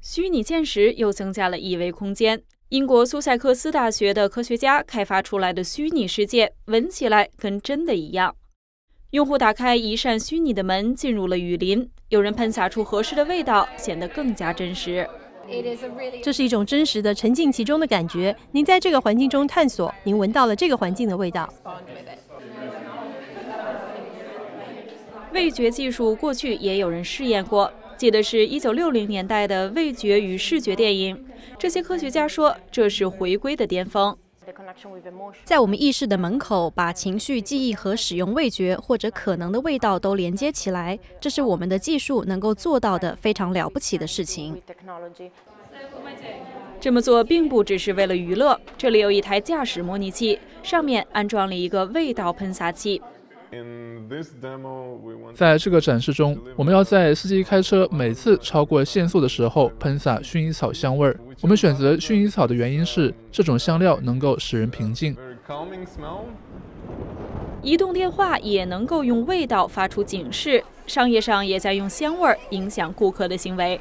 虚拟现实又增加了一维空间。英国苏塞克斯大学的科学家开发出来的虚拟世界，闻起来跟真的一样。用户打开一扇虚拟的门，进入了雨林，有人喷洒出合适的味道，显得更加真实。这是一种真实的沉浸其中的感觉。您在这个环境中探索，您闻到了这个环境的味道。味觉技术过去也有人试验过，记得是一九六零年代的味觉与视觉电影。这些科学家说，这是回归的巅峰。在我们意识的门口，把情绪、记忆和使用味觉或者可能的味道都连接起来，这是我们的技术能够做到的非常了不起的事情。这么做并不只是为了娱乐。这里有一台驾驶模拟器，上面安装了一个味道喷洒器。在这个展示中，我们要在司机开车每次超过限速的时候喷洒薰衣草香味儿。我们选择薰衣草的原因是，这种香料能够使人平静。移动电话也能够用味道发出警示，商业上也在用香味儿影响顾客的行为。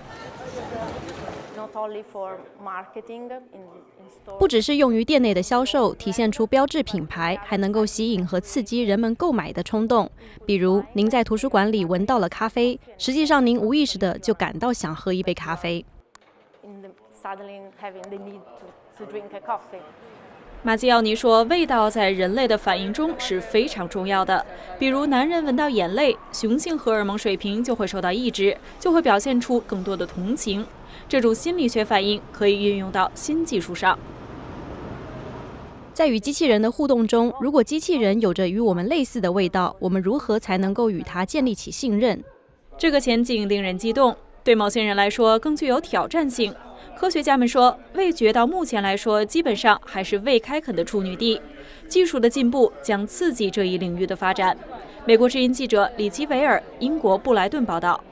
不只是用于店内的销售，体现出标志品牌，还能够吸引和刺激人们购买的冲动。比如，您在图书馆里闻到了咖啡，实际上您无意识的就感到想喝一杯咖啡。马基奥尼说：“味道在人类的反应中是非常重要的。比如，男人闻到眼泪，雄性荷尔蒙水平就会受到抑制，就会表现出更多的同情。这种心理学反应可以运用到新技术上。在与机器人的互动中，如果机器人有着与我们类似的味道，我们如何才能够与它建立起信任？这个前景令人激动，对某些人来说更具有挑战性。”科学家们说，味觉到目前来说基本上还是未开垦的处女地。技术的进步将刺激这一领域的发展。美国之音记者李基维尔，英国布莱顿报道。